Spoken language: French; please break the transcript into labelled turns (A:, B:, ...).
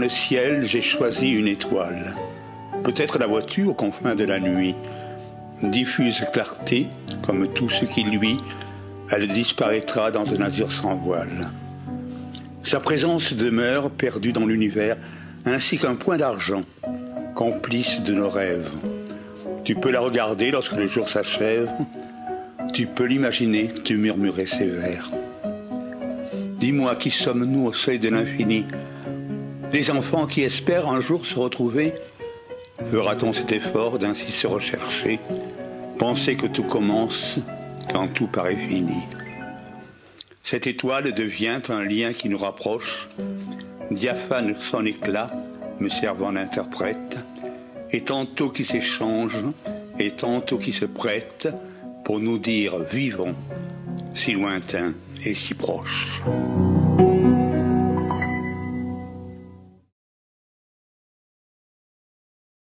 A: le ciel, j'ai choisi une étoile. Peut-être la voiture aux confins de la nuit. Diffuse clarté, comme tout ce qui lui, elle disparaîtra dans un azur sans voile. Sa présence demeure perdue dans l'univers, ainsi qu'un point d'argent, complice de nos rêves. Tu peux la regarder lorsque le jour s'achève, tu peux l'imaginer, tu murmurer ses vers. Dis-moi qui sommes-nous au seuil de l'infini? Des enfants qui espèrent un jour se retrouver Fera-t-on cet effort d'ainsi se rechercher Penser que tout commence quand tout paraît fini? Cette étoile devient un lien qui nous rapproche, diaphane son éclat, me servant d'interprète, et tantôt qui s'échange, et tantôt qui se prête pour nous dire vivons, si lointain et si proche.